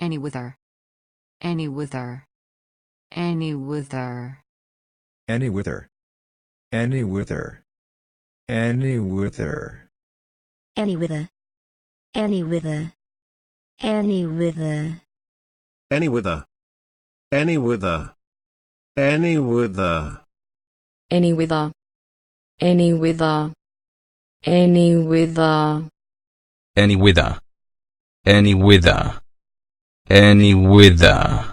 Anywhither. Any wither. Any wither. Anywhither. Any wither. Anywhither. Any wither. Anywhither. Any wither. Anywhither. Any wither. Anywhither. any wither, anywhither, any wither, anywhither, any wither, anywhither.